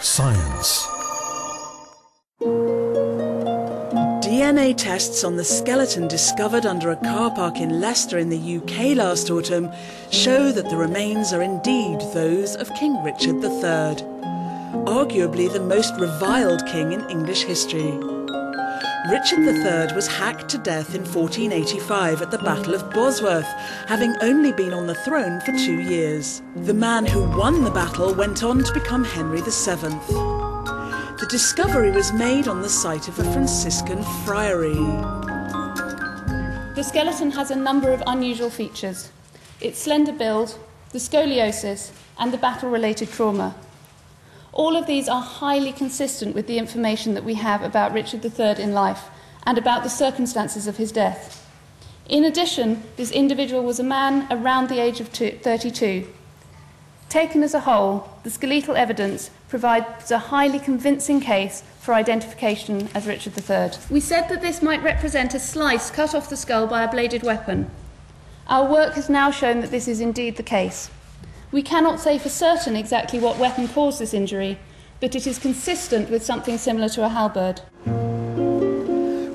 Science. DNA tests on the skeleton discovered under a car park in Leicester in the UK last autumn show that the remains are indeed those of King Richard III, arguably the most reviled king in English history. Richard III was hacked to death in 1485 at the Battle of Bosworth, having only been on the throne for two years. The man who won the battle went on to become Henry VII. The discovery was made on the site of a Franciscan friary. The skeleton has a number of unusual features its slender build, the scoliosis, and the battle related trauma. All of these are highly consistent with the information that we have about Richard III in life and about the circumstances of his death. In addition, this individual was a man around the age of 32. Taken as a whole, the skeletal evidence provides a highly convincing case for identification as Richard III. We said that this might represent a slice cut off the skull by a bladed weapon. Our work has now shown that this is indeed the case. We cannot say for certain exactly what weapon caused this injury, but it is consistent with something similar to a halberd.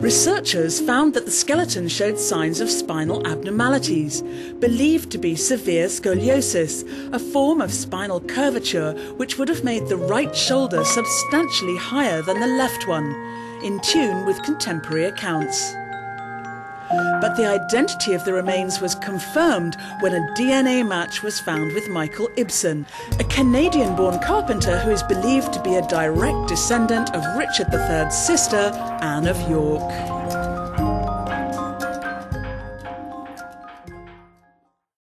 Researchers found that the skeleton showed signs of spinal abnormalities, believed to be severe scoliosis, a form of spinal curvature which would have made the right shoulder substantially higher than the left one, in tune with contemporary accounts. But the identity of the remains was confirmed when a DNA match was found with Michael Ibsen, a Canadian born carpenter who is believed to be a direct descendant of Richard III's sister, Anne of York.